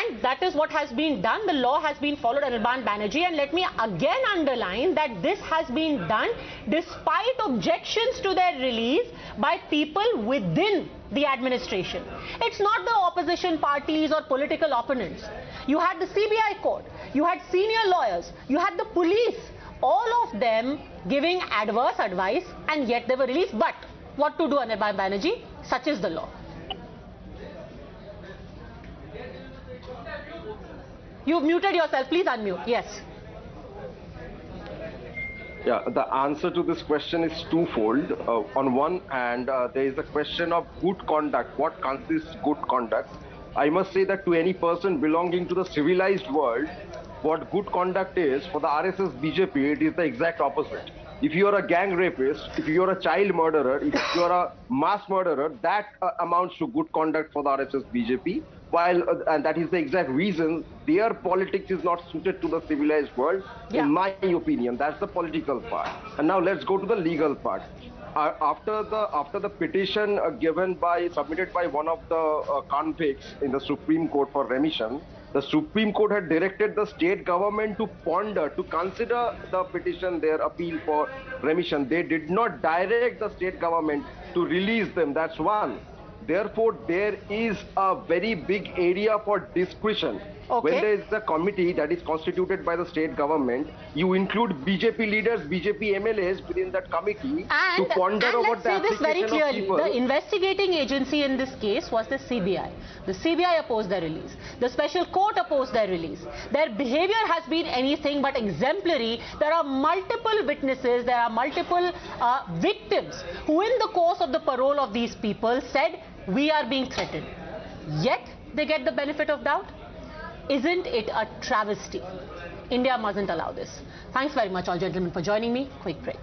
And that is what has been done. The law has been followed, Anirban Banerjee. And let me again underline that this has been done despite objections to their release by people within the administration. It's not the opposition parties or political opponents. You had the CBI court, you had senior lawyers, you had the police, all of them giving adverse advice and yet they were released. But what to do, Anirban Banerjee? Such is the law. You've muted yourself. Please unmute. Yes. Yeah, the answer to this question is twofold. Uh, on one hand, uh, there is a question of good conduct. What constitutes good conduct? I must say that to any person belonging to the civilized world, what good conduct is for the RSS BJP, it is the exact opposite. If you are a gang rapist, if you are a child murderer, if you are a mass murderer, that uh, amounts to good conduct for the RSS BJP. While uh, and that is the exact reason their politics is not suited to the civilized world. Yeah. In my opinion, that's the political part. And now let's go to the legal part. Uh, after the after the petition uh, given by submitted by one of the uh, convicts in the Supreme Court for remission, the Supreme Court had directed the state government to ponder, to consider the petition, their appeal for remission. They did not direct the state government to release them. That's one. Therefore, there is a very big area for discretion. Okay. When there is a committee that is constituted by the state government, you include BJP leaders, BJP MLAs within that committee And, to ponder and over let's the say this very clearly. The investigating agency in this case was the CBI. The CBI opposed their release. The special court opposed their release. Their behavior has been anything but exemplary. There are multiple witnesses, there are multiple uh, victims who in the course of the parole of these people said, we are being threatened. Yet they get the benefit of doubt. Isn't it a travesty? India mustn't allow this. Thanks very much all gentlemen for joining me. Quick break.